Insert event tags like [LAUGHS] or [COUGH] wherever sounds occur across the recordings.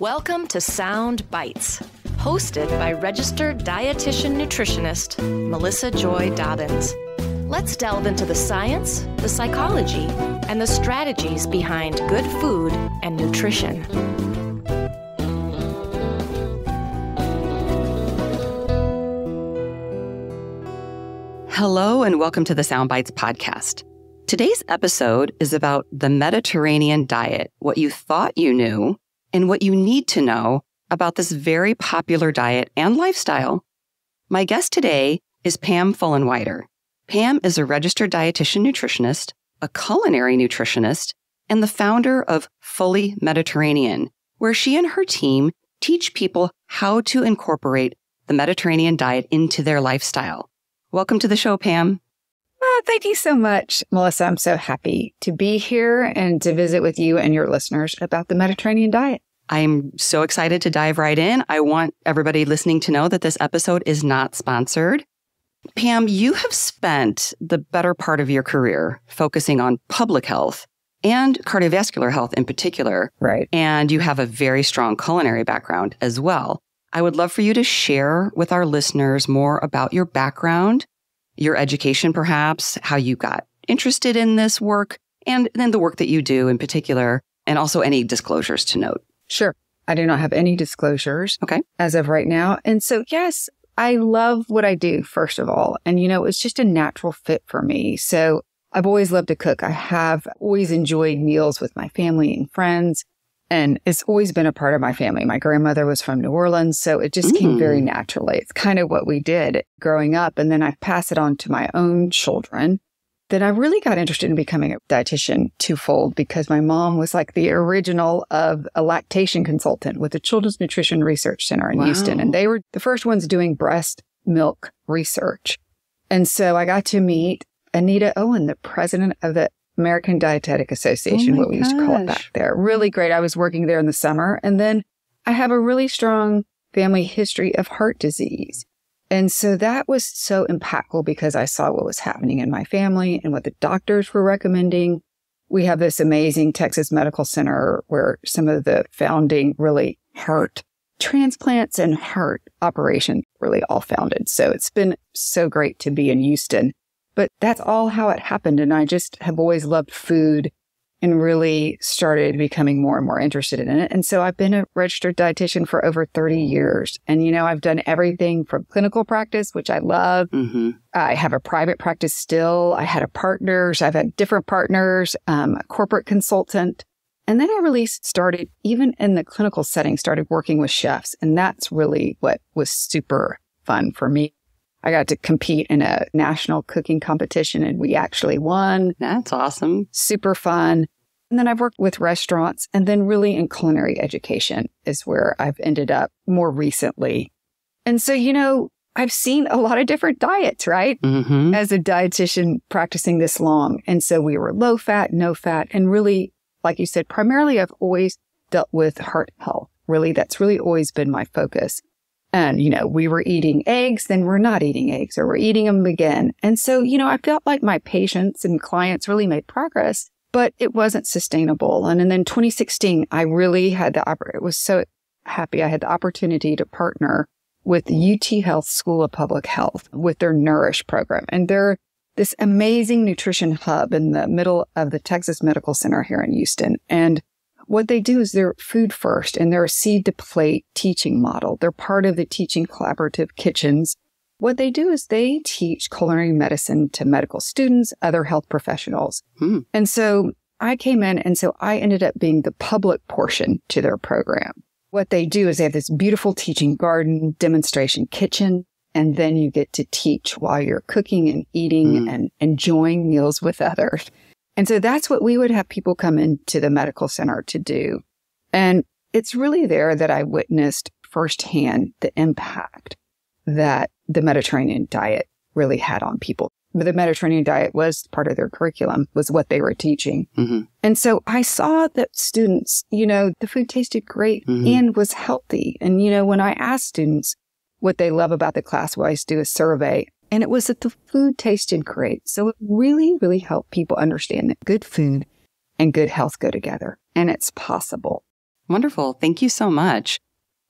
Welcome to Sound Bites, hosted by registered dietitian nutritionist Melissa Joy Dobbins. Let's delve into the science, the psychology, and the strategies behind good food and nutrition. Hello, and welcome to the Sound Bites podcast. Today's episode is about the Mediterranean diet, what you thought you knew, and what you need to know about this very popular diet and lifestyle. My guest today is Pam Fullenweider. Pam is a registered dietitian nutritionist, a culinary nutritionist, and the founder of Fully Mediterranean, where she and her team teach people how to incorporate the Mediterranean diet into their lifestyle. Welcome to the show, Pam. Oh, thank you so much, Melissa. I'm so happy to be here and to visit with you and your listeners about the Mediterranean diet. I'm so excited to dive right in. I want everybody listening to know that this episode is not sponsored. Pam, you have spent the better part of your career focusing on public health and cardiovascular health in particular. Right. And you have a very strong culinary background as well. I would love for you to share with our listeners more about your background, your education, perhaps, how you got interested in this work, and then the work that you do in particular, and also any disclosures to note. Sure. I do not have any disclosures. Okay. As of right now. And so, yes, I love what I do, first of all. And, you know, it's just a natural fit for me. So I've always loved to cook. I have always enjoyed meals with my family and friends. And it's always been a part of my family. My grandmother was from New Orleans, so it just mm. came very mm. naturally. It's kind of what we did growing up. And then I pass it on to my own children then I really got interested in becoming a dietitian twofold because my mom was like the original of a lactation consultant with the Children's Nutrition Research Center in wow. Houston. And they were the first ones doing breast milk research. And so I got to meet Anita Owen, the president of the American Dietetic Association, oh what we used to call it back there. Really great. I was working there in the summer. And then I have a really strong family history of heart disease. And so that was so impactful because I saw what was happening in my family and what the doctors were recommending. We have this amazing Texas Medical Center where some of the founding really heart transplants and heart operation really all founded. So it's been so great to be in Houston. But that's all how it happened. And I just have always loved food and really started becoming more and more interested in it. And so I've been a registered dietitian for over 30 years. And, you know, I've done everything from clinical practice, which I love. Mm-hmm. I have a private practice still. I had a partner. So I've had different partners, um, a corporate consultant. And then I really started, even in the clinical setting, started working with chefs. And that's really what was super fun for me. I got to compete in a national cooking competition and we actually won. That's awesome. Super fun. And then I've worked with restaurants and then really in culinary education is where I've ended up more recently. And so, you know, I've seen a lot of different diets, right? Mm-hmm. As a dietitian practicing this long. And so we were low fat, no fat, and really, like you said, primarily I've always dealt with heart health. Really, that's really always been my focus. And, you know, we were eating eggs, then we're not eating eggs or we're eating them again. And so, you know, I felt like my patients and clients really made progress, but it wasn't sustainable. And, and then 2016, I really had the, it was so happy I had the opportunity to partner with UT Health School of Public Health with their Nourish program. And they're this amazing nutrition hub in the middle of the Texas Medical Center here in Houston. And what they do is they're food first and they're a seed to plate teaching model. They're part of the teaching collaborative kitchens. What they do is they teach culinary medicine to medical students, other health professionals. Hmm. And so I came in and so I ended up being the public portion to their program. What they do is they have this beautiful teaching garden, demonstration kitchen, and then you get to teach while you're cooking and eating mm. and enjoying meals with others. And so that's what we would have people come into the medical center to do. And it's really there that I witnessed firsthand the impact that the Mediterranean diet really had on people. The Mediterranean diet was part of their curriculum, was what they were teaching. Mm-hmm. And so I saw that students, you know, the food tasted great mm-hmm. and was healthy. And, you know, when I asked students what they love about the class, well, I do a survey and it was that the food tasted great. So it really, really helped people understand that good food and good health go together and it's possible. Wonderful. Thank you so much.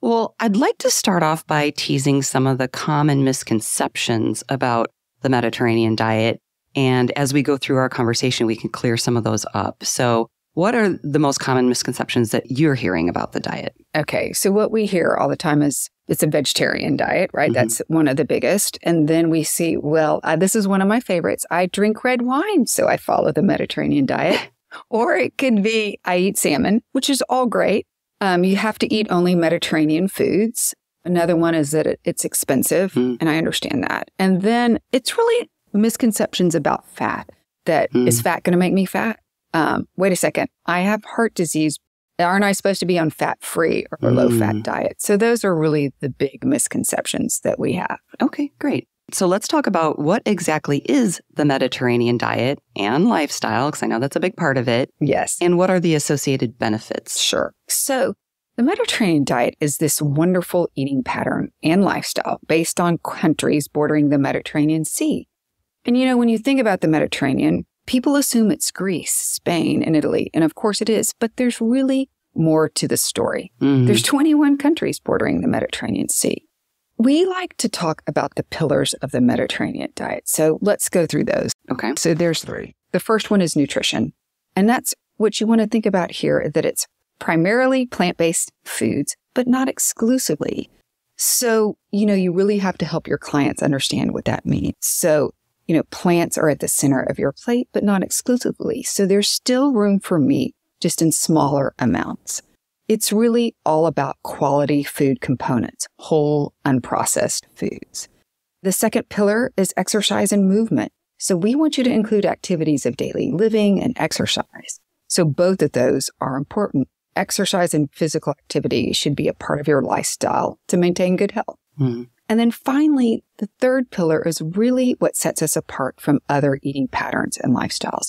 Well, I'd like to start off by teasing some of the common misconceptions about the Mediterranean diet. And as we go through our conversation, we can clear some of those up. So, what are the most common misconceptions that you're hearing about the diet? Okay. So, what we hear all the time is it's a vegetarian diet, right? Mhm. That's one of the biggest. And then we see, well, uh, this is one of my favorites. I drink red wine, so I follow the Mediterranean diet. [LAUGHS] or it could be I eat salmon, which is all great. Um, you have to eat only Mediterranean foods. Another one is that it, it's expensive, Mm. and I understand that. And then it's really misconceptions about fat. That is Mm. fat going to make me fat? Um, wait a second. I have heart disease. Aren't I supposed to be on fat free or low fat Mm. diet? So those are really the big misconceptions that we have. Okay, great. So let's talk about what exactly is the Mediterranean diet and lifestyle, because I know that's a big part of it, Yes. and what are the associated benefits? Sure. So the Mediterranean diet is this wonderful eating pattern and lifestyle based on countries bordering the Mediterranean Sea. And you know, when you think about the Mediterranean, people assume it's Greece, Spain, and Italy. And of course it is, but there's really more to the story. Mhm. There's 21 countries bordering the Mediterranean Sea. We like to talk about the pillars of the Mediterranean diet. So let's go through those. okay. So there's three. The first one is nutrition. And that's what you want to think about here that it's primarily plant-based foods, but not exclusively. So, you know, you really have to help your clients understand what that means. So, you know, plants are at the center of your plate, but not exclusively. So there's still room for meat, just in smaller amounts. It's really all about quality food components, whole, unprocessed foods. The second pillar is exercise and movement. So we want you to include activities of daily living and exercise. So both of those are important. Exercise and physical activity should be a part of your lifestyle to maintain good health. Mhm. And then finally, the third pillar is really what sets us apart from other eating patterns and lifestyles.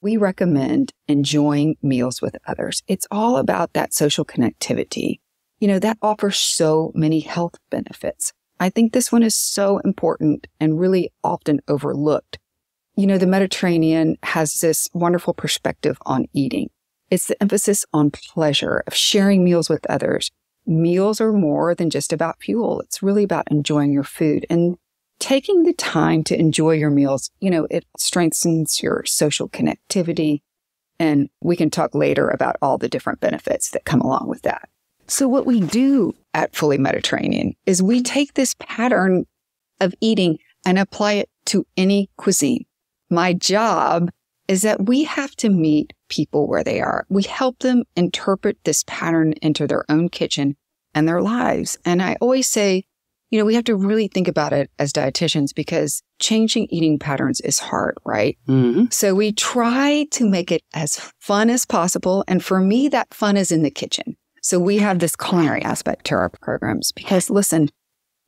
We recommend enjoying meals with others. It's all about that social connectivity. You know, that offers so many health benefits. I think this one is so important and really often overlooked. You know, the Mediterranean has this wonderful perspective on eating. It's the emphasis on pleasure of sharing meals with others. Meals are more than just about fuel. It's really about enjoying your food and taking the time to enjoy your meals. You know, it strengthens your social connectivity. And we can talk later about all the different benefits that come along with that. So what we do at Fully Mediterranean is we take this pattern of eating and apply it to any cuisine. My job is that we have to meet people where they are. We help them interpret this pattern into their own kitchen and their lives. And I always say, you know, we have to really think about it as dietitians because changing eating patterns is hard, right? Mhm. So we try to make it as fun as possible. And for me, that fun is in the kitchen. So we have this culinary aspect to our programs because listen,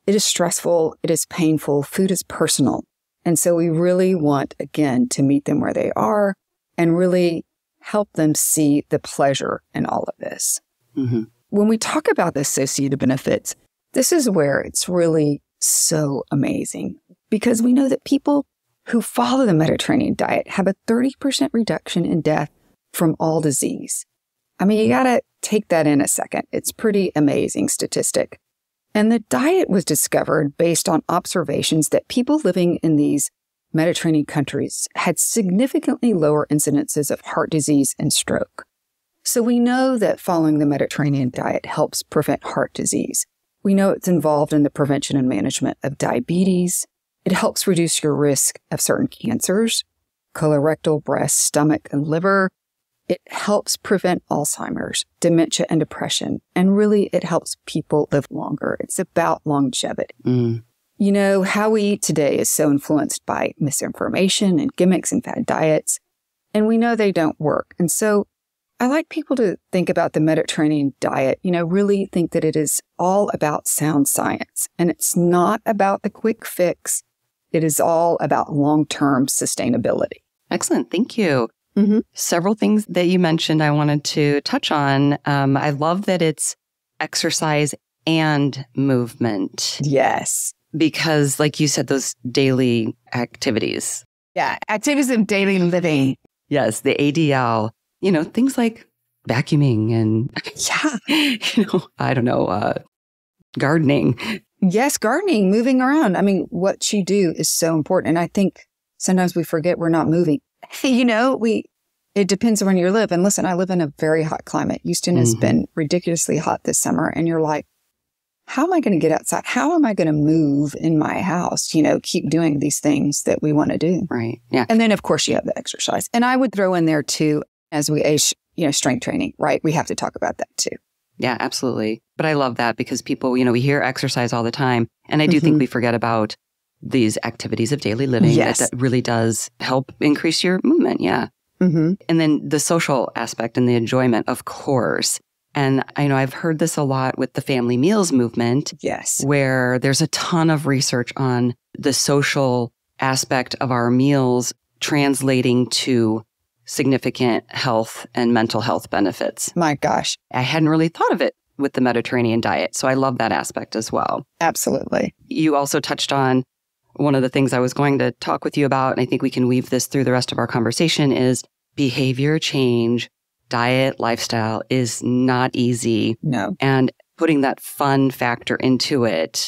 it is stressful. It is painful. Food is personal. And so we really want, again, to meet them where they are and really help them see the pleasure in all of this. Mhm. When we talk about the associated benefits, this is where it's really so amazing because we know that people who follow the Mediterranean diet have a 30% reduction in death from all disease. I mean, you got to take that in a second. It's pretty amazing statistic. And the diet was discovered based on observations that people living in these Mediterranean countries had significantly lower incidences of heart disease and stroke. So we know that following the Mediterranean diet helps prevent heart disease. We know it's involved in the prevention and management of diabetes. It helps reduce your risk of certain cancers, colorectal, breast, stomach, and liver. It helps prevent Alzheimer's, dementia, and depression. And really, it helps people live longer. It's about longevity. Mm. You know, how we eat today is so influenced by misinformation and gimmicks and fad diets. And we know they don't work. And so I like people to think about the Mediterranean diet, you know, really think that it is all about sound science and it's not about the quick fix. It is all about long term sustainability. Excellent. Thank you. Mhm. Several things that you mentioned I wanted to touch on. Um, I love that it's exercise and movement Yes. because, like you said, those daily activities. Yeah. Activities of daily living. Yes, the ADL, you know, things like vacuuming and Yeah. [LAUGHS] you know, I don't know, uh, gardening. Yes, gardening, moving around. I mean, what you do is so important. And I think sometimes we forget we're not moving. You know, we, it depends on where you live. And listen, I live in a very hot climate. Houston has Mhm. been ridiculously hot this summer. And you're like, how am I going to get outside? How am I going to move in my house? You know, keep doing these things that we want to do. Right. Yeah. And then, of course, you have the exercise. And I would throw in there too, as we age, you know, strength training, right? We have to talk about that too. Yeah, absolutely. But I love that because people, you know, we hear exercise all the time. And I do think Mhm. we forget about these activities of daily living Yes. that, that really does help increase your movement. Yeah. Mm-hmm. And then the social aspect and the enjoyment, of course. And I know I've heard this a lot with the family meals movement, Yes. where there's a ton of research on the social aspect of our meals translating to significant health and mental health benefits. My gosh. I hadn't really thought of it with the Mediterranean diet. So I love that aspect as well. Absolutely. You also touched on one of the things I was going to talk with you about, and I think we can weave this through the rest of our conversation is behavior change, diet, lifestyle is not easy. No. And putting that fun factor into it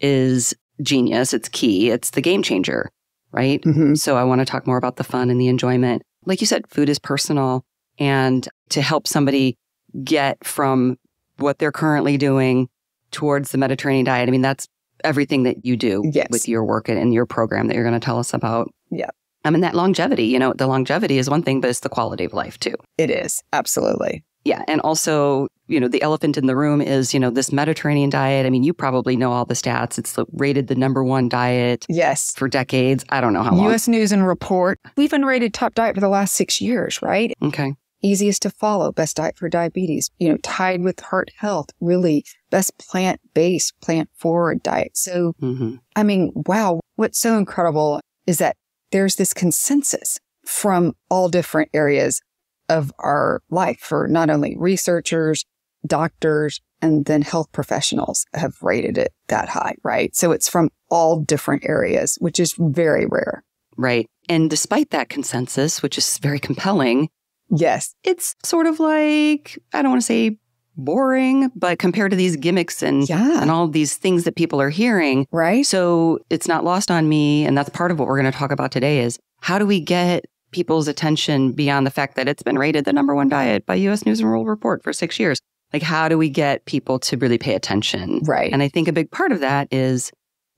is Mm-hmm. genius. It's key. It's the game changer, right? Mm-hmm. So I want to talk more about the fun and the enjoyment. Like you said, food is personal and to help somebody get from what they're currently doing towards the Mediterranean diet. I mean, that's everything that you do Yes. with your work and, and your program that you're going to tell us about. Yeah. I mean, that longevity, you know, the longevity is one thing, but it's the quality of life too. It is. Absolutely. Yeah. And also, you know, the elephant in the room is, you know, this Mediterranean diet. I mean, you probably know all the stats. It's the, rated the number one diet Yes. for decades. I don't know how long. U.S. News and Report. We've been rated top diet for the last six years, right? okay. Easiest to follow, best diet for diabetes, you know, tied with heart health, really best plant based, plant forward diet. So, hmm I mean, wow, what's so incredible is that there's this consensus from all different areas of our life for not only researchers, doctors, and then health professionals have rated it that high, right? So it's from all different areas, which is very rare. Right. And despite that consensus, which is very compelling, Yes. it's sort of like, I don't want to say boring, but compared to these gimmicks and, Yeah. and all these things that people are hearing. Right. So it's not lost on me. And that's part of what we're going to talk about today is how do we get people's attention beyond the fact that it's been rated the number one diet by US News and World Report for six years? Like, how do we get people to really pay attention? Right. And I think a big part of that is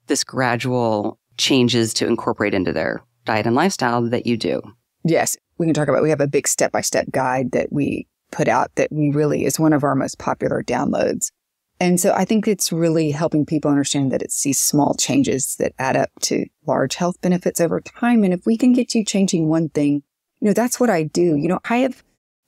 this gradual changes to incorporate into their diet and lifestyle that you do. Yes, we can talk about. We have a big step by step guide that we put out that we really is one of our most popular downloads. And so I think it's really helping people understand that it's these small changes that add up to large health benefits over time. And if we can get you changing one thing, you know, that's what I do. You know, I have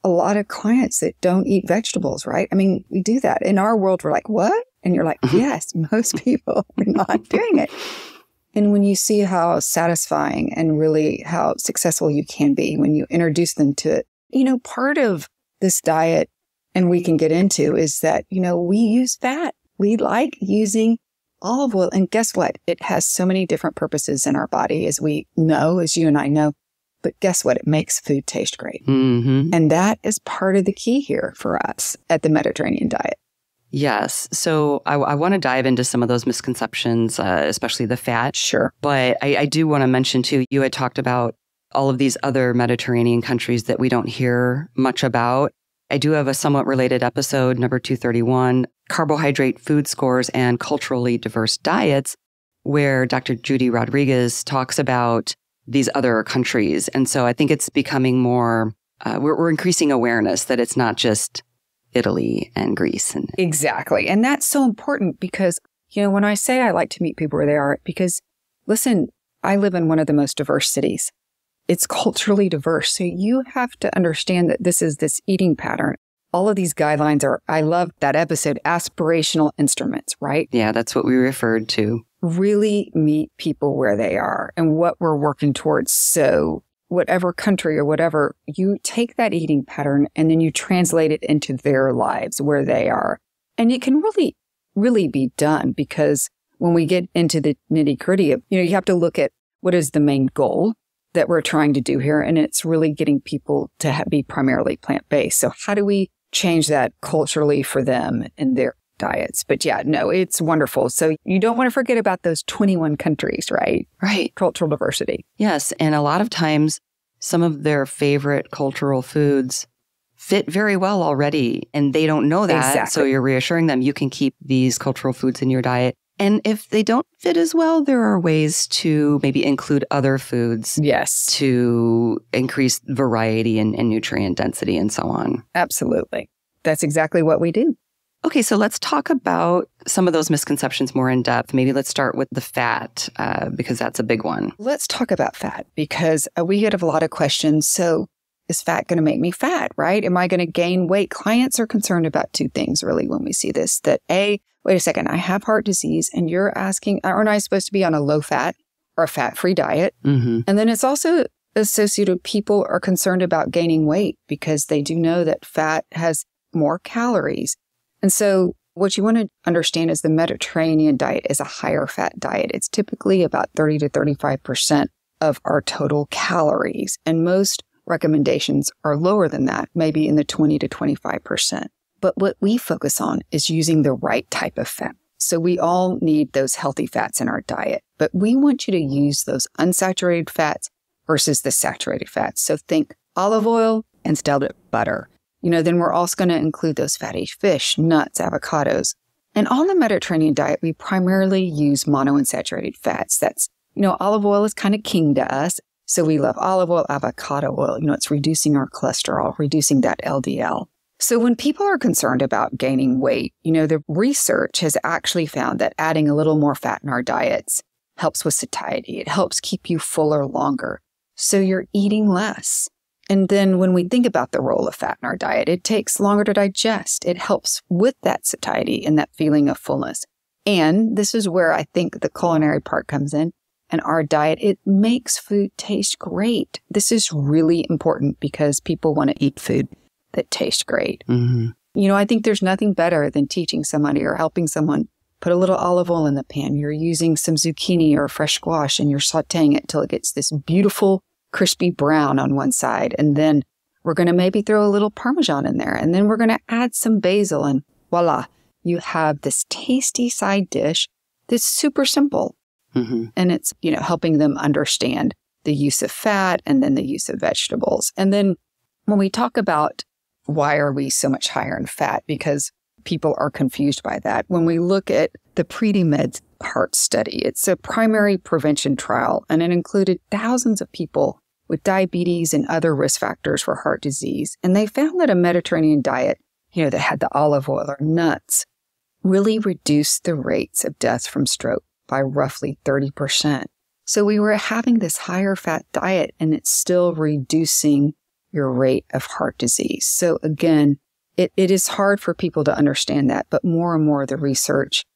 a lot of clients that don't eat vegetables, right? I mean, we do that. In our world, we're like, what? And you're like, mm-hmm. yes, most people are not doing it. [LAUGHS] And when you see how satisfying and really how successful you can be when you introduce them to it, you know, part of this diet and we can get into is that, you know, we use fat. We like using olive oil. And guess what? It has so many different purposes in our body, as we know, as you and I know. But guess what? It makes food taste great. hmm And that is part of the key here for us at the Mediterranean diet. Yes. So I, I want to dive into some of those misconceptions, uh, especially the fat. Sure. But I, I do want to mention too, you had talked about all of these other Mediterranean countries that we don't hear much about. I do have a somewhat related episode, number 231, carbohydrate food scores and culturally diverse diets, where Dr. Judy Rodriguez talks about these other countries. And so I think it's becoming more, uh, we're, we're increasing awareness that it's not just Italy and Greece and Exactly. And that's so important because, you know, when I say I like to meet people where they are, because listen, I live in one of the most diverse cities. It's [LAUGHS] culturally diverse. So you have to understand that this is this eating pattern. All of these guidelines are, I love that episode, aspirational instruments, right? yeah, that's what we referred to. Really meet people where they are and what we're working towards. So whatever country or whatever, you take that eating pattern and then you translate it into their lives where they are. And it can really, really be done because when we get into the nitty gritty of, you know, you have to look at what is the main goal that we're trying to do here. And it's really getting people to ha- be primarily plant based. So, how do we change that culturally for them in their diets? But yeah, no, it's wonderful. So, you don't want to forget about those 21 countries, right? Right. Cultural diversity. Yes. And a lot of times, some of their favorite cultural foods fit very well already, and they don't know that. Exactly. So, you're reassuring them you can keep these cultural foods in your diet. And if they don't fit as well, there are ways to maybe include other foods Yes, to increase variety and, and nutrient density and so on. absolutely. That's exactly what we do. Okay, so let's talk about some of those misconceptions more in depth. Maybe let's start with the fat, uh, because that's a big one. Let's talk about fat because uh, we get a lot of questions. So, is fat going to make me fat, right? Am I going to gain weight? Clients are concerned about two things really when we see this that A, wait a second, I have heart disease and you're asking, aren't I supposed to be on a low fat or a fat free diet? Mm-hmm. And then it's also associated, people are concerned about gaining weight because they do know that fat has more calories. And so, what you want to understand is the Mediterranean diet is a higher fat diet. It's typically about 30 to 35% of our total calories. And most recommendations are lower than that, maybe in the 20 to 25%. But what we focus on is using the right type of fat. So we all need those healthy fats in our diet, but we want you to use those unsaturated fats versus the saturated fats. So think olive oil instead of butter. You know, then we're also going to include those fatty fish, nuts, avocados. And on the Mediterranean diet, we primarily use monounsaturated fats. That's, you know, olive oil is kind of king to us. So we love olive oil, avocado oil. You know, it's reducing our cholesterol, reducing that LDL. So when people are concerned about gaining weight, you know, the research has actually found that adding a little more fat in our diets helps with satiety. It helps keep you fuller longer. So you're eating less. And then when we think about the role of fat in our diet, it takes longer to digest. It helps with that satiety and that feeling of fullness. And this is where I think the culinary part comes in and our diet. It makes food taste great. This is really important because people want to eat food that tastes great. Mm-hmm. You know, I think there's nothing better than teaching somebody or helping someone put a little olive oil in the pan. You're using some zucchini or fresh squash and you're sauteing it till it gets this beautiful crispy brown on one side. And then we're going to maybe throw a little Parmesan in there. And then we're going to add some basil and voila, you have this tasty side dish that's super simple. Mm-hmm. And it's, you know, helping them understand the use of fat and then the use of vegetables. And then when we talk about why are we so much higher in fat? Because people are confused by that. When we look at the PREDIMED heart study, it's a primary prevention trial and it included thousands of people with diabetes and other risk factors for heart disease. And they found that a Mediterranean diet, you know, that had the olive oil or nuts really reduced the rates of death from stroke by roughly 30%. So we were having this higher fat diet and it's still reducing your rate of heart disease. So again, it, it is hard for people to understand that, but more and more the research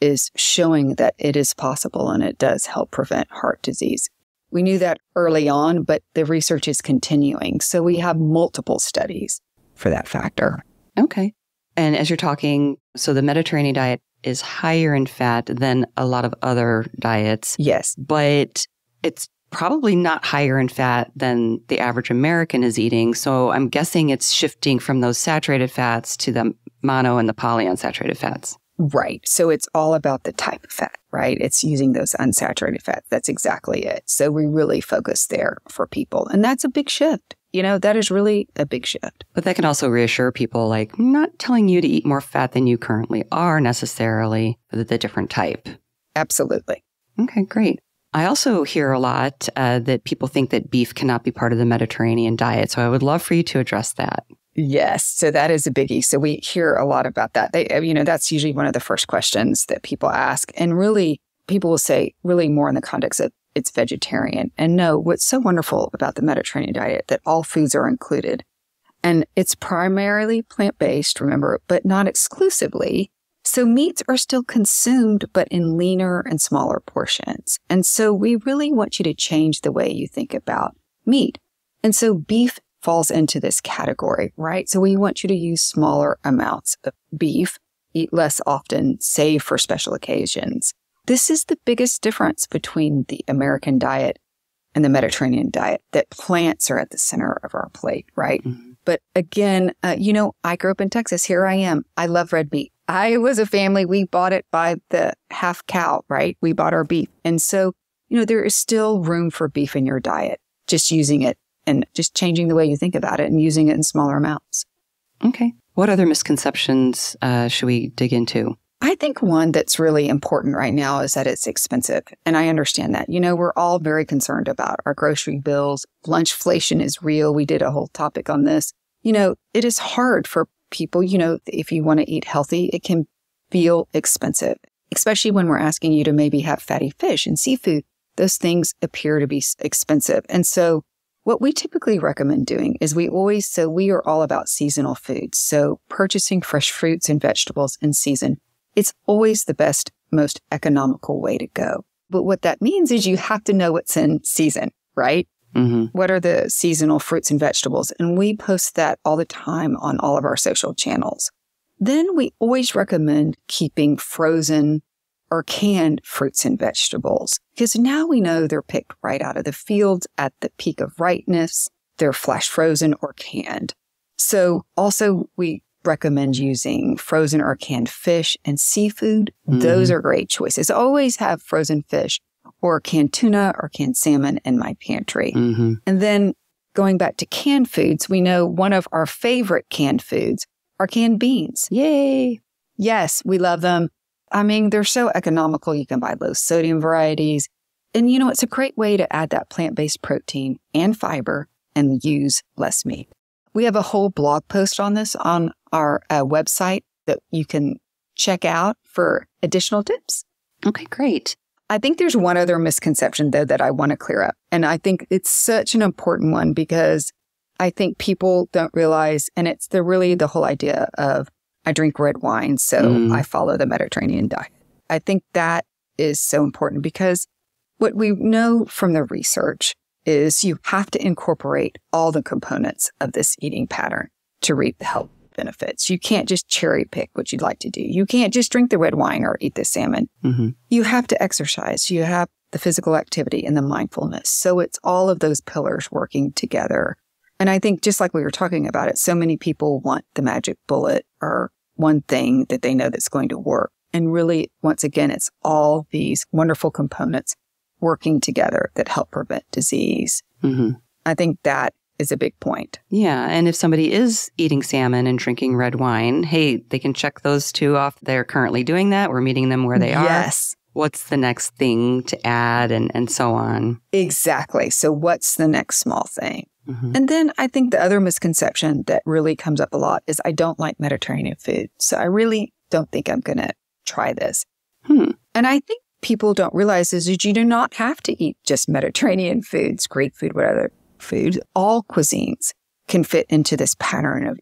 is showing that it is possible and it does help prevent heart disease. We knew that early on, but the research is continuing. So we have multiple studies for that factor. Okay. And as you're talking, so the Mediterranean diet is higher in fat than a lot of other diets, Yes. but it's probably not higher in fat than the average American is eating. So I'm guessing it's shifting from those saturated fats to the mono and the polyunsaturated fats. Right. So it's all about the type of fat, right? It's using those unsaturated fats. That's exactly it. So we really focus there for people. And that's a big shift. You know, that is really a big shift. But that can also reassure people like, not telling you to eat more fat than you currently are necessarily, but the different type. Absolutely. Okay, great. I also hear a lot uh, that people think that beef cannot be part of the Mediterranean diet. So I would love for you to address that. Yes. So that is a biggie. So we hear a lot about that. They, you know, that's usually one of the first questions that people ask. And really, people will say, really more in the context of it's vegetarian. And no, what's so wonderful about the Mediterranean diet that all foods are included. And it's primarily plant based, remember, but not exclusively. So meats are still consumed, but in leaner and smaller portions. And so we really want you to change the way you think about meat. And so beef falls into this category, right? So we want you to use smaller amounts of beef, eat less often, save for special occasions. This is the biggest difference between the American diet and the Mediterranean diet, that plants are at the center of our plate, right? Mm-hmm. But again, uh, you know, I grew up in Texas. Here I am. I love red meat. I was a family. We bought it by the half cow, right? We bought our beef. And so, you know, there is still room for beef in your diet, just using it and just changing the way you think about it and using it in smaller amounts. Okay. What other misconceptions uh, should we dig into? I think one that's really important right now is that it's expensive. And I understand that. You know, we're all very concerned about our grocery bills. Lunchflation is real. We did a whole topic on this. You know, it is hard for people, you know, if you want to eat healthy, it can feel expensive, especially when we're asking you to maybe have fatty fish and seafood. Those things appear to be expensive. And so what we typically recommend doing is we always, so we are all about seasonal foods. So purchasing fresh fruits and vegetables in season, it's always the best, most economical way to go. But what that means is you have to know what's in season, right? Mm-hmm. What are the seasonal fruits and vegetables? And we post that all the time on all of our social channels. Then we always recommend keeping frozen or canned fruits and vegetables because now we know they're picked right out of the fields at the peak of ripeness. They're flash frozen or canned. So also we recommend using frozen or canned fish and seafood. Mm-hmm. Those are great choices. Always have frozen fish or canned tuna or canned salmon in my pantry. Mm-hmm. And then going back to canned foods, we know one of our favorite canned foods are canned beans. Yay. Yes, we love them. I mean, they're so economical. You can buy low sodium varieties. And you know, it's a great way to add that plant based protein and fiber and use less meat. We have a whole blog post on this on our uh, website that you can check out for additional tips. Okay, great. I think there's one other misconception though that I want to clear up. And I think it's such an important one because I think people don't realize, and it's the really the whole idea of I drink red wine, so Mm. I follow the Mediterranean diet. I think that is so important because what we know from the research is you have to incorporate all the components of this eating pattern to reap the health benefits. You can't just cherry pick what you'd like to do. You can't just drink the red wine or eat the salmon. Mm-hmm. You have to exercise. You have the physical activity and the mindfulness. So it's all of those pillars working together. And I think just like we were talking about it, so many people want the magic bullet or one thing that they know that's going to work. And really, once again, it's all these wonderful components working together that help prevent disease. Mm-hmm. I think that is a big point. Yeah. And if somebody is eating salmon and drinking red wine, hey, they can check those two off. They're currently doing that. We're meeting them where they are. Yes, What's the next thing to add and, and so on. exactly. So what's the next small thing? Mhm. And then I think the other misconception that really comes up a lot is I don't like Mediterranean food. So I really don't think I'm going to try this. Hmm. And I think people don't realize is that you do not have to eat just Mediterranean foods, Greek food, whatever food. All cuisines can fit into this pattern of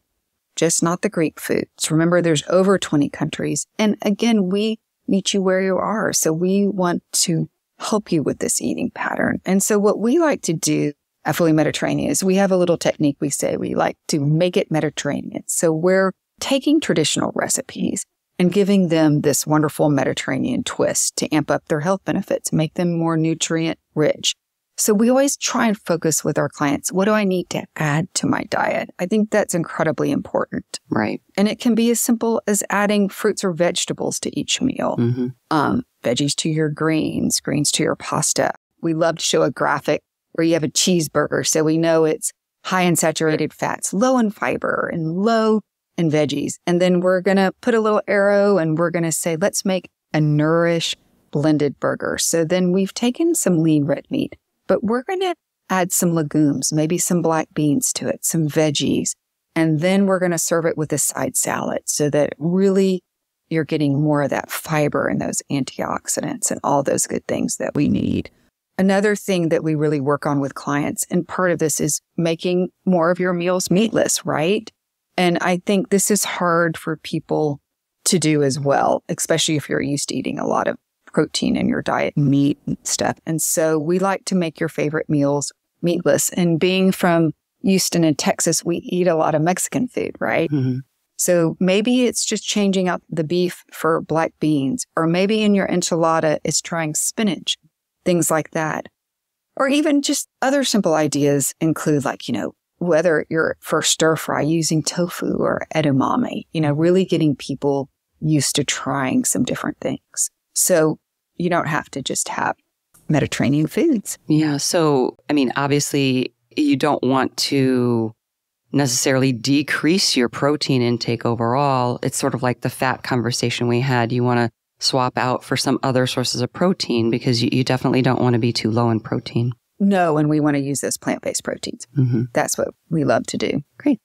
just not the Greek foods. Remember, there's over 20 countries. And again, we meet you where you are. So we want to help you with this eating pattern. And so what we like to do at Fully Mediterranean is we have a little technique we say we like to make it Mediterranean. So we're taking traditional recipes and giving them this wonderful Mediterranean twist to amp up their health benefits, make them more nutrient rich. So we always try and focus with our clients. What do I need to add to my diet? I think that's incredibly important. Right. And it can be as simple as adding fruits or vegetables to each meal Mm-hmm. um, veggies to your greens, greens to your pasta. We love to show a graphic where you have a cheeseburger so we know it's high in saturated fats, low in fiber, and low in veggies. And then we're going to put a little arrow and we're going to say, let's make a nourish blended burger. So then we've taken some lean red meat, but we're going to add some legumes, maybe some black beans to it, some veggies. And then we're going to serve it with a side salad so that really you're getting more of that fiber and those antioxidants and all those good things that we need. Another thing that we really work on with clients, and part of this is making more of your meals meatless, right? And I think this is hard for people to do as well, especially if you're used to eating a lot of protein in your diet, meat and stuff. And so we like to make your favorite meals meatless. And being from Houston and Texas, we eat a lot of Mexican food, right? Mm-hmm. So maybe it's just changing out the beef for black beans, or maybe in your enchilada, it's trying spinach, things like that. Or even just other simple ideas include like, you know, whether you're for stir fry using tofu or edamame, you know, really getting people used to trying some different things. So you don't have to just have Mediterranean foods. Yeah. So, I mean, obviously, you don't want to necessarily decrease your protein intake overall. It's sort of like the fat conversation we had. You want to swap out for some other sources of protein because you, you definitely don't want to be too low in protein. No, and we want to use those plant based proteins. Mm-hmm. That's what we love to do. Great.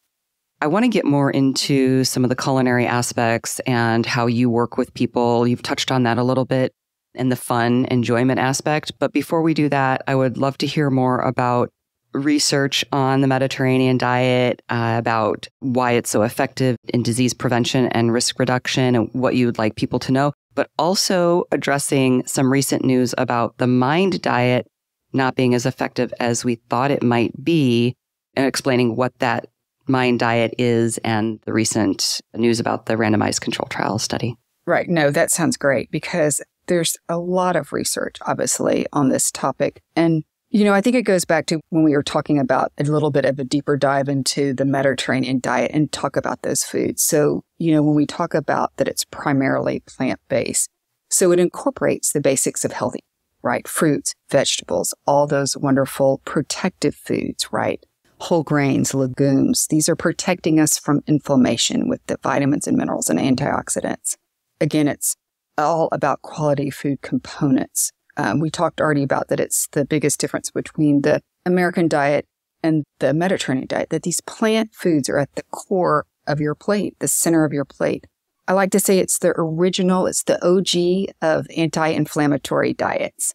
I want to get more into some of the culinary aspects and how you work with people. You've touched on that a little bit and the fun enjoyment aspect. But before we do that, I would love to hear more about research on the Mediterranean diet, uh, about why it's so effective in disease prevention and risk reduction, and what you'd like people to know, but also addressing some recent news about the mind diet not being as effective as we thought it might be, and explaining what that mind diet is and the recent news about the randomized control trial study. Right. No, that sounds great because there's a lot of research, obviously, on this topic. And, you know, I think it goes back to when we were talking about a little bit of a deeper dive into the Mediterranean diet and talk about those foods. So, you know, when we talk about that it's primarily plant based, so it incorporates the basics of healthy, right? Fruits, vegetables, all those wonderful protective foods, right? Whole grains, legumes. These are protecting us from inflammation with the vitamins and minerals and antioxidants. Again, it's all about quality food components. Um, we talked already about that it's the biggest difference between the American diet and the Mediterranean diet, that these plant foods are at the core of your plate, the center of your plate. I like to say it's the original, it's the OG of anti inflammatory diets.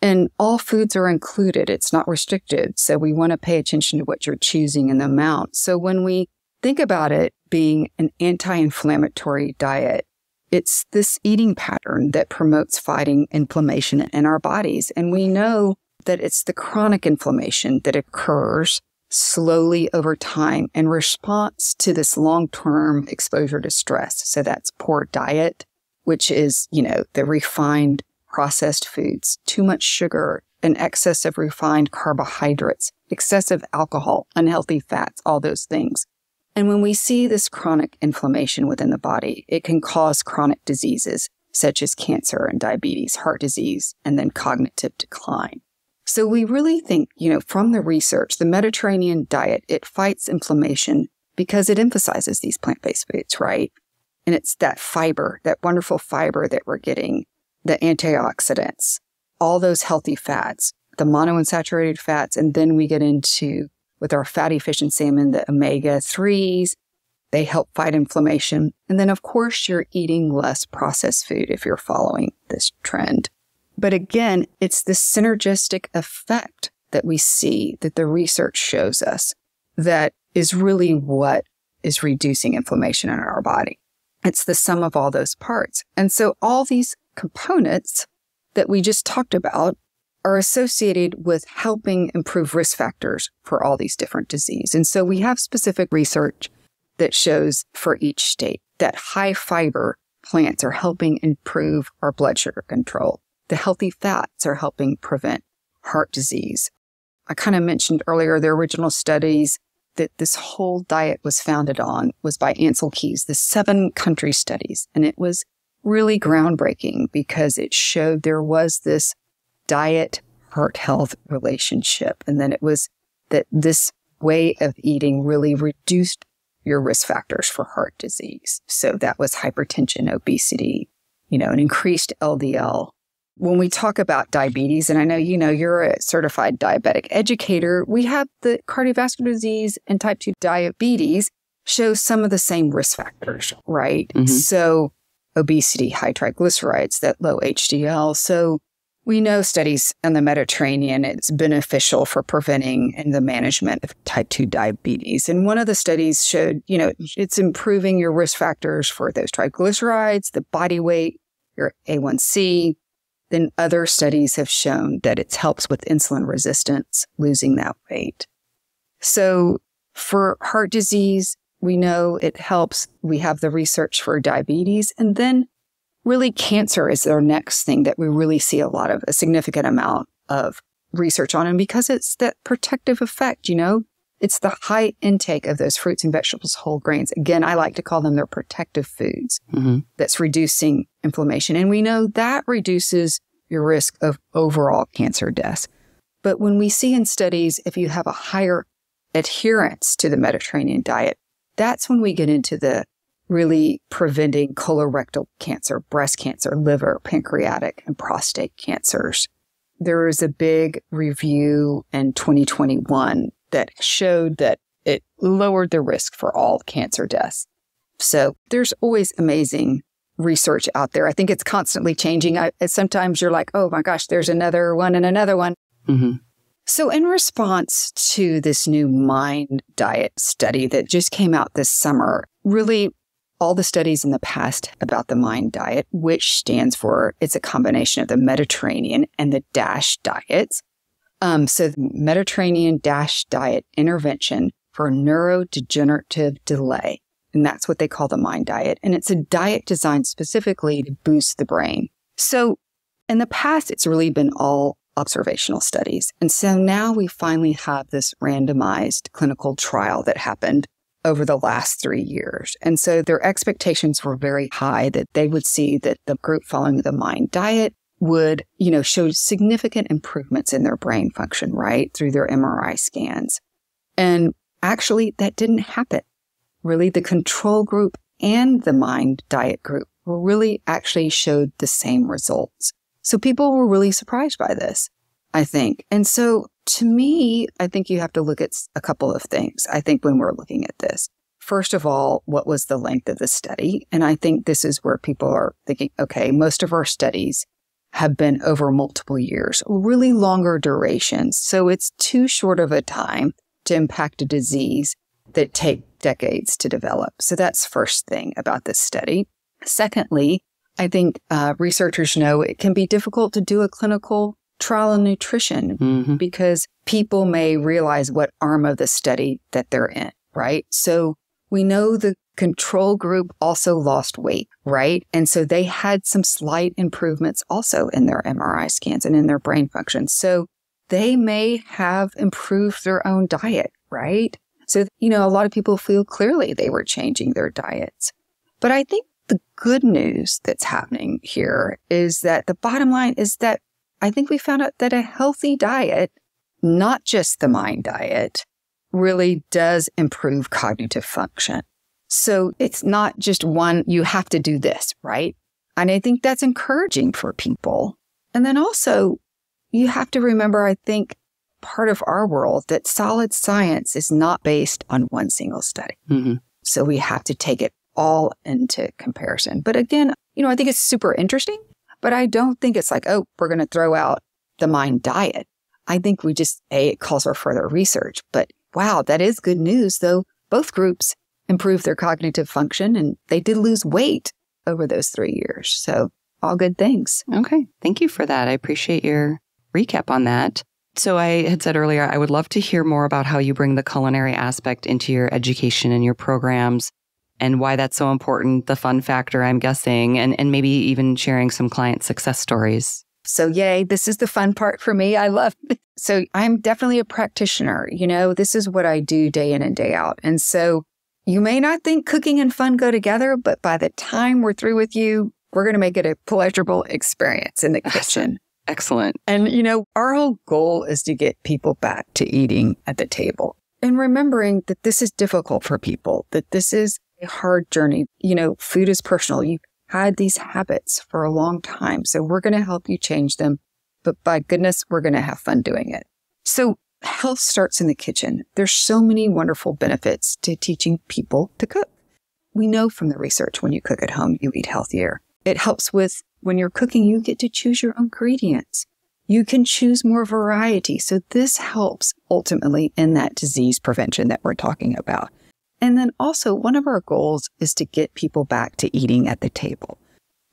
And all foods are included. It's not restricted. So we want to pay attention to what you're choosing and the amount. So when we think about it being an anti inflammatory diet, it's this eating pattern that promotes fighting inflammation in our bodies. And we know that it's the chronic inflammation that occurs slowly over time in response to this long term exposure to stress. So that's poor diet, which is, you know, the refined processed foods, too much sugar, an excess of refined carbohydrates, excessive alcohol, unhealthy fats, all those things. And when we see this chronic inflammation within the body, it can cause chronic diseases such as cancer and diabetes, heart disease, and then cognitive decline. So we really think, you know, from the research, the Mediterranean diet, it fights inflammation because it emphasizes these plant-based foods, right? And it's that fiber, that wonderful fiber that we're getting, the antioxidants, all those healthy fats, the monounsaturated fats, and then we get into with our fatty fish and salmon, the omega 3s. They help fight inflammation. And then, of course, you're eating less processed food if you're following this trend. But again, it's the synergistic effect that we see that the research shows us that is really what is reducing inflammation in our body. It's the sum of all those parts. And so all these components that we just talked about are associated with helping improve risk factors for all these different diseases. And so we have specific research that shows for each state that high fiber plants are helping improve our blood sugar control. The healthy fats are helping prevent heart disease. I kind of mentioned earlier the original studies that this whole diet was founded on was by Ancel Keys, the seven country studies. And it was really groundbreaking because it showed there was this diet heart health relationship. And then it was that this way of eating really reduced your risk factors for heart disease. So that was hypertension, obesity, you know, an increased LDL. When we talk about diabetes, and I know you know you're a certified diabetic educator, we have the cardiovascular disease and type 2 diabetes show some of the same risk factors, right? Mhm. So obesity, high triglycerides, that low HDL. So we know studies in the Mediterranean, it's beneficial for preventing and the management of type 2 diabetes. And one of the studies showed, you know, it's improving your risk factors for those triglycerides, the body weight, your A1C. Then other studies have shown that it helps with insulin resistance, losing that weight. So for heart disease, we know it helps. We have the research for diabetes. And then really cancer is our next thing that we really see a lot of a significant amount of research on. And because it's that protective effect, you know, it's the high intake of those fruits and vegetables, whole grains. Again, I like to call them their protective foods Mm-hmm. that's reducing inflammation. And we know that reduces your risk of overall cancer deaths. But when we see in studies, if you have a higher adherence to the Mediterranean diet, that's when we get into the really preventing colorectal cancer, breast cancer, liver, pancreatic, and prostate cancers. There was a big review in 2021 that showed that it lowered the risk for all cancer deaths. So there's always amazing research out there. I think it's constantly changing. I, sometimes you're like, oh my gosh, there's another one and another one. Mm-hmm. So, in response to this new mind diet study that just came out this summer, really all the studies in the past about the mind diet, which stands for it's a combination of the Mediterranean and the DASH diets. Um, so, the Mediterranean DASH diet intervention for neurodegenerative delay. And that's what they call the mind diet. And it's a diet designed specifically to boost the brain. So, in the past, it's really been all observational studies. And so now we finally have this randomized clinical trial that happened over the last three years. And so their expectations were very high that they would see that the group following the mind diet would, you know, show significant improvements in their brain function, right? Through their MRI scans. And actually that didn't happen. Really, the control group and the mind diet group were really actually showed the same results. So people were really surprised by this, I think. And so to me, I think you have to look at a couple of things. I think when we're looking at this, first of all, what was the length of the study? And I think this is where people are thinking, okay, most of our studies have been over multiple years, really longer durations. So it's too short of a time to impact a disease that take decades to develop. So that's first thing about this study. Secondly, I think uh, researchers know it can be difficult to do a clinical trial in nutrition Mm-hmm. because people may realize what arm of the study that they're in, right? So we know the control group also lost weight, right? And so they had some slight improvements also in their MRI scans and in their brain function. So they may have improved their own diet, right? So, you know, a lot of people feel clearly they were changing their diets. But I think the good news that's happening here is that the bottom line is that I think we found out that a healthy diet, not just the mind diet, really does improve cognitive function. So it's not just one, you have to do this, right? And I think that's encouraging for people. And then also, you have to remember, I think, part of our world that solid science is not based on one single study. Mm-hmm. So we have to take it all into comparison. But again, you know, I think it's super interesting, but I don't think it's like, oh, we're going to throw out the mind diet. I think we just, A, it calls for further research. But wow, that is good news, though. Both groups improved their cognitive function and they did lose weight over those three years. So all good things. Okay. Thank you for that. I appreciate your recap on that. So I had said earlier, I would love to hear more about how you bring the culinary aspect into your education and your programs and why that's so important, the fun factor, I'm guessing, and, and maybe even sharing some client success stories. So, yay, this is the fun part for me. I love it. [LAUGHS] So, I'm definitely a practitioner. You know, this is what I do day in and day out. And so, you may not think cooking and fun go together, but by the time we're through with you, we're going to make it a pleasurable experience in the [LAUGHS] kitchen. Excellent. And, you know, our whole goal is to get people back to eating at the table and remembering that this is difficult for people, that this is a hard journey. You know, food is personal. You had these habits for a long time. So we're going to help you change them. But by goodness, we're going to have fun doing it. So health starts in the kitchen. There's so many wonderful benefits to teaching people to cook. We know from the research when you cook at home, you eat healthier. It helps with when you're cooking, you get to choose your own ingredients. You can choose more variety. So this helps ultimately in that disease prevention that we're talking about. And then also one of our goals is to get people back to eating at the table.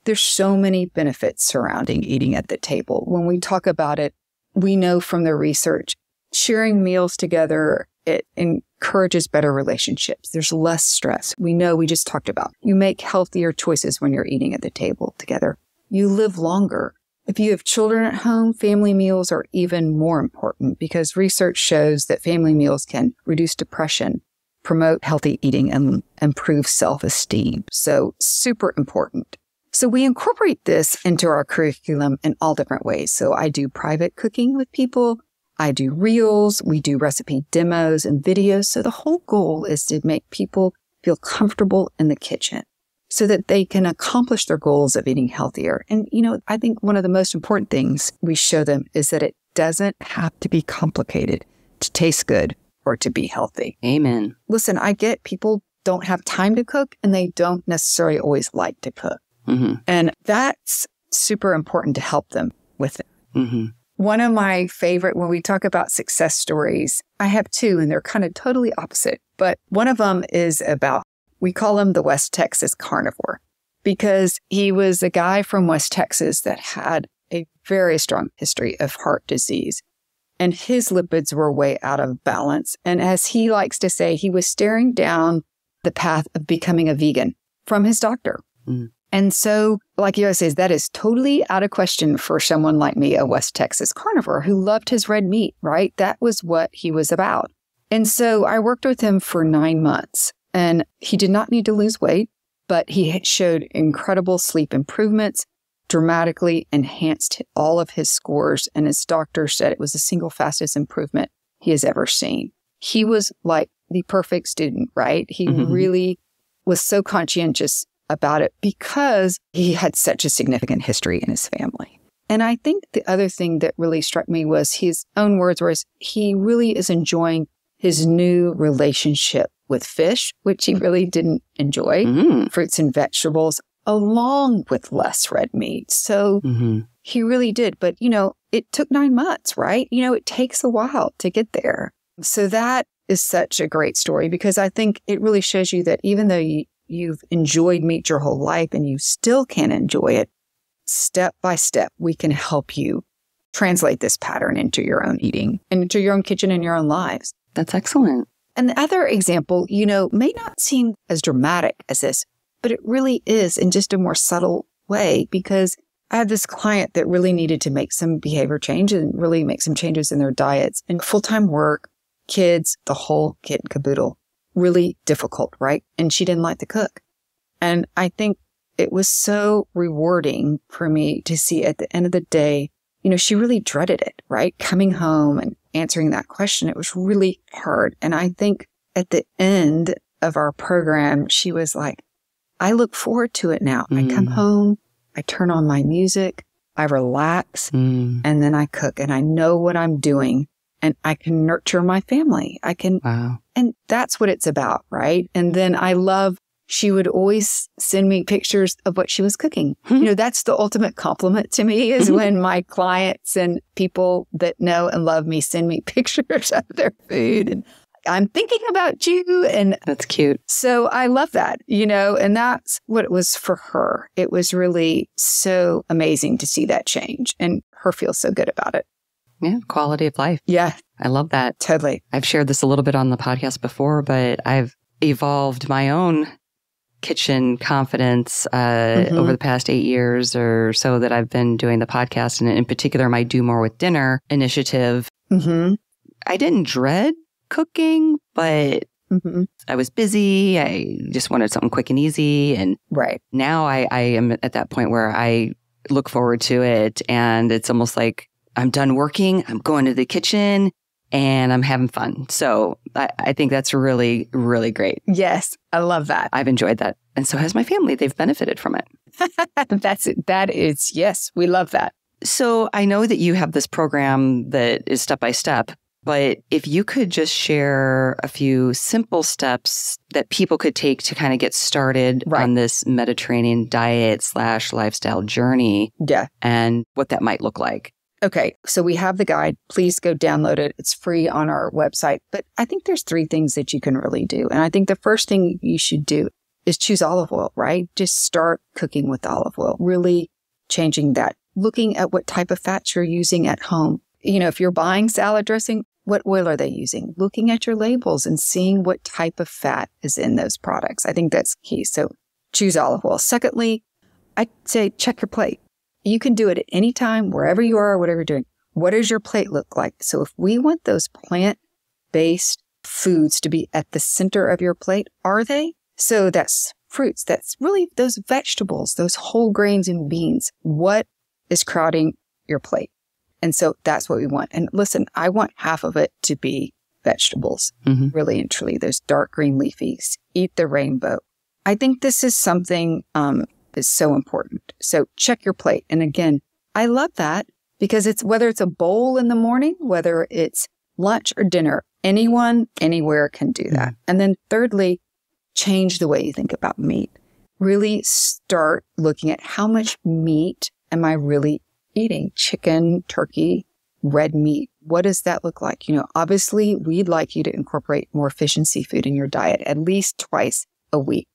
There's so many benefits surrounding eating at the table. When we talk about it, we know from the research, sharing meals together, it encourages better relationships. There's less stress. We know we just talked about you make healthier choices when you're eating at the table together. You live longer. If you have children at home, family meals are even more important because research shows that family meals can reduce depression, promote healthy eating, and improve self esteem. So, super important. So, we incorporate this into our curriculum in all different ways. So, I do private cooking with people. I do reels. We do recipe demos and videos. So, the whole goal is to make people feel comfortable in the kitchen so that they can accomplish their goals of eating healthier. And, you know, I think one of the most important things we show them is that it doesn't have to be complicated to taste good or to be healthy. Amen. Listen, I get people don't have time to cook and they don't necessarily always like to cook. Mm-hmm. And that's super important to help them with it. Mm-hmm. One of my favorite, when we talk about success stories, I have two and they're kind of totally opposite. But one of them is about we call him the West Texas carnivore because he was a guy from West Texas that had a very strong history of heart disease. And his lipids were way out of balance. And as he likes to say, he was staring down the path of becoming a vegan from his doctor. Mm. And so, like you says, that is totally out of question for someone like me, a West Texas carnivore who loved his red meat, right? That was what he was about. And so I worked with him for nine months. And he did not need to lose weight, but he showed incredible sleep improvements, dramatically enhanced all of his scores. And his doctor said it was the single fastest improvement he has ever seen. He was like the perfect student, right? He Mhm. really was so conscientious about it because he had such a significant history in his family. And I think the other thing that really struck me was his own words was he really is enjoying his new relationship with fish, which he really didn't enjoy, Mm. fruits and vegetables, along with less red meat. So Mm-hmm. he really did. But, you know, it took nine months, right? You know, it takes a while to get there. So that is such a great story because I think it really shows you that even though you, you've enjoyed meat your whole life and you still can enjoy it, step by step, we can help you translate this pattern into your own eating and into your own kitchen and your own lives. That's excellent. And the other example, you know, may not seem as dramatic as this, but it really is in just a more subtle way because I had this client that really needed to make some behavior change and really make some changes in their diets and full time work, kids, the whole kit and caboodle. Really difficult, right? And she didn't like to cook. And I think it was so rewarding for me to see at the end of the day, you know, she really dreaded it, right? Coming home and answering that question. It was really hard. And I think at the end of our program, she was like, I look forward to it now. I come Mm. home, I turn on my music, I relax, Mm. and then I cook and I know what I'm doing and I can nurture my family. I can, Wow. and that's what it's about, right? And then I love, she would always send me pictures of what she was cooking. Hmm. You know, that's the ultimate compliment to me is Mhm. when my clients and people that know and love me send me [LAUGHS] pictures of their food and I'm thinking about you. And That's cute. so I love that, you know, and that's what it was for her. It was really so amazing to see that change and her feel so good about it. Yeah. Quality of life. Yeah, I love that. totally. I've shared this a little bit on the podcast before, but I've evolved my own kitchen confidence uh, Mhm. over the past eight years or so that I've been doing the podcast. And in particular, my Do More with Dinner initiative. hmm I didn't dread cooking, but hmm I was busy. I just wanted something quick and easy. And Right. now I, I am at that point where I look forward to it. And it's almost like I'm done working, I'm going to the kitchen and I'm having fun. So I, I think that's really, really great. Yes, I love that. I've enjoyed that. And so has my family. They've benefited from it. [LAUGHS] That's it. That is, yes, we love that. So I know that you have this program that is step by step, but if you could just share a few simple steps that people could take to kind of get started Right. on this Mediterranean diet slash lifestyle journey Yeah. and what that might look like. Okay. So we have the guide. Please go download it. It's free on our website. But I think there's three things that you can really do. And I think the first thing you should do is choose olive oil, right? Just start cooking with olive oil, really changing that, looking at what type of fats you're using at home. You know, if you're buying salad dressing, what oil are they using? Looking at your labels and seeing what type of fat is in those products. I think that's key. So choose olive oil. Secondly, I'd say check your plate. You can do it at any time, wherever you are, whatever you're doing. What does your plate look like? So if we want those plant based foods to be at the center of your plate, are they? So that's fruits. That's really those vegetables, those whole grains and beans. What is crowding your plate? And so that's what we want. And listen, I want half of it to be vegetables, mm-hmm. really and truly, those dark green leafies. Eat the rainbow. I think this is something um, is so important. So check your plate. And again, I love that because it's whether it's a bowl in the morning, whether it's lunch or dinner, anyone, anywhere can do that. Mm-hmm. And then thirdly, change the way you think about meat. Really start looking at how much meat am I really eating? Chicken, turkey, red meat. What does that look like? You know, obviously we'd like you to incorporate more efficiency food in your diet at least twice a week.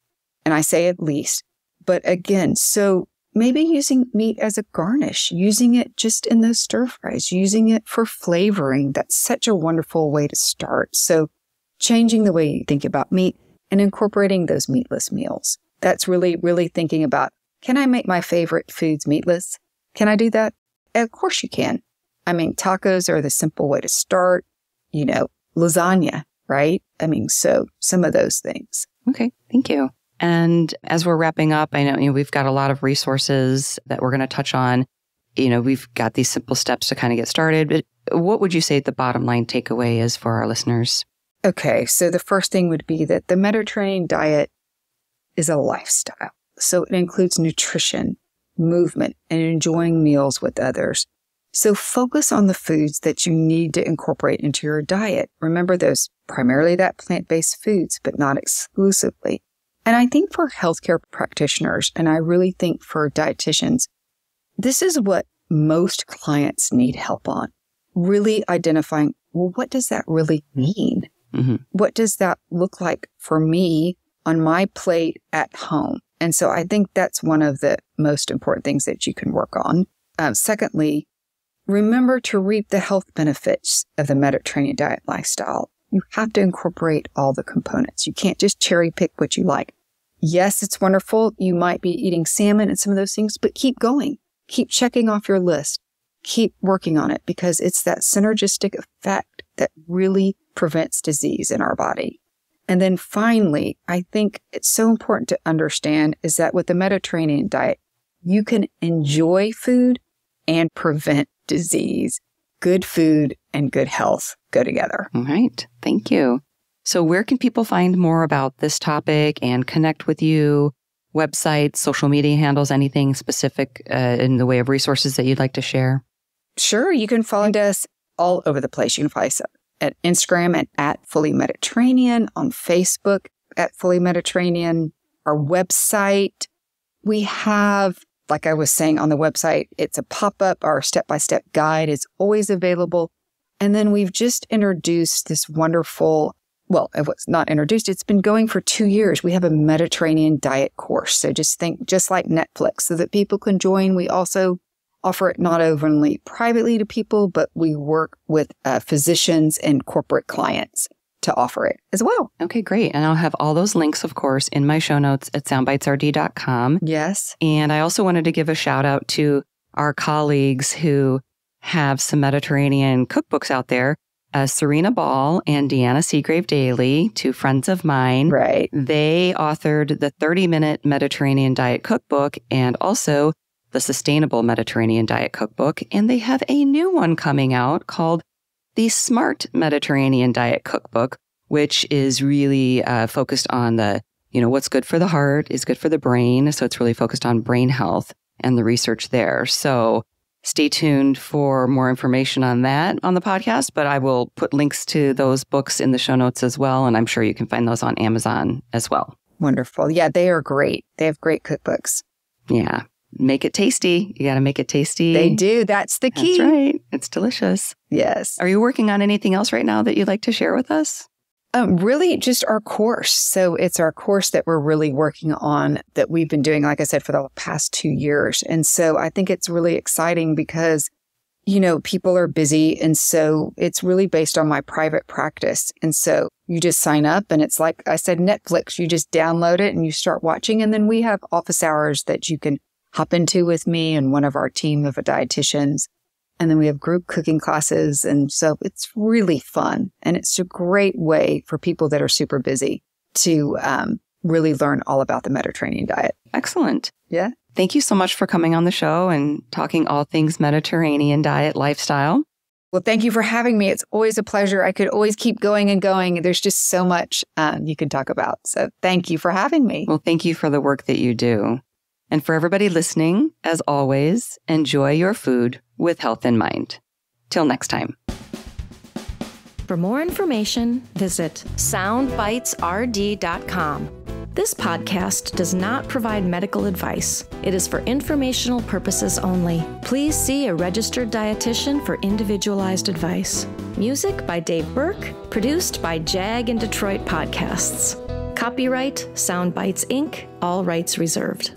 And I say at least, but again, so maybe using meat as a garnish, using it just in those stir fries, using it for flavoring. That's such a wonderful way to start. So changing the way you think about meat and incorporating those meatless meals. That's really, really thinking about, can I make my favorite foods meatless? Can I do that? Of course you can. I mean, tacos are the simple way to start, you know, lasagna, right? I mean, so some of those things. Okay. Thank you. And as we're wrapping up, I know, you know we've got a lot of resources that we're going to touch on. You know, we've got these simple steps to kind of get started, but what would you say the bottom line takeaway is for our listeners? Okay, so the first thing would be that the Mediterranean diet is a lifestyle. So it includes nutrition, movement, and enjoying meals with others. So focus on the foods that you need to incorporate into your diet. Remember those primarily that plant-based foods, but not exclusively. And I think for healthcare practitioners, and I really think for dietitians, this is what most clients need help on. Really identifying, well, what does that really mean? Mm-hmm. What does that look like for me on my plate at home? And so I think that's one of the most important things that you can work on. Um, secondly, remember to reap the health benefits of the Mediterranean diet lifestyle. You have to incorporate all the components. You can't just cherry pick what you like. Yes, it's wonderful. You might be eating salmon and some of those things, but keep going. Keep checking off your list. Keep working on it because it's that synergistic effect that really prevents disease in our body. And then finally, I think it's so important to understand is that with the Mediterranean diet, you can enjoy food and prevent disease. Good food and good health go together. All right. Thank you. So, where can people find more about this topic and connect with you? Websites, social media handles, anything specific uh, in the way of resources that you'd like to share? Sure. You can find us all over the place. You can find us at Instagram at, at Fully Mediterranean, on Facebook at Fully Mediterranean, our website. We have, like I was saying on the website, it's a pop up. Our step by step guide is always available. And then we've just introduced this wonderful well, it was not introduced. It's been going for two years. We have a Mediterranean diet course. So just think, just like Netflix, so that people can join. We also offer it not only privately to people, but we work with uh, physicians and corporate clients to offer it as well. Okay, great. And I'll have all those links, of course, in my show notes at soundbitesrd.com. Yes. And I also wanted to give a shout out to our colleagues who have some Mediterranean cookbooks out there uh, Serena Ball and Deanna Segrave Daly, two friends of mine. Right. They authored the 30 minute Mediterranean diet cookbook and also the sustainable Mediterranean diet cookbook. And they have a new one coming out called the Smart Mediterranean diet cookbook, which is really uh, focused on the, you know, what's good for the heart is good for the brain. So it's really focused on brain health and the research there. So Stay tuned for more information on that on the podcast, but I will put links to those books in the show notes as well. And I'm sure you can find those on Amazon as well. Wonderful. Yeah, they are great. They have great cookbooks. Yeah. Make it tasty. You got to make it tasty. They do. That's the key. That's right. It's delicious. Yes. Are you working on anything else right now that you'd like to share with us? Um, really, just our course. So it's our course that we're really working on that we've been doing, like I said, for the past two years. And so I think it's really exciting because, you know, people are busy. And so it's really based on my private practice. And so you just sign up and it's like I said, Netflix, you just download it and you start watching. And then we have office hours that you can hop into with me and one of our team of dietitians. And then we have group cooking classes. And so it's really fun. And it's a great way for people that are super busy to um, really learn all about the Mediterranean diet. Excellent. Yeah. Thank you so much for coming on the show and talking all things Mediterranean diet lifestyle. Well, thank you for having me. It's always a pleasure. I could always keep going and going. There's just so much um, you can talk about. So thank you for having me. Well, thank you for the work that you do. And for everybody listening, as always, enjoy your food with health in mind. Till next time. For more information, visit soundbitesrd.com. This podcast does not provide medical advice. It is for informational purposes only. Please see a registered dietitian for individualized advice. Music by Dave Burke, produced by Jag and Detroit Podcasts. Copyright Soundbites Inc., all rights reserved.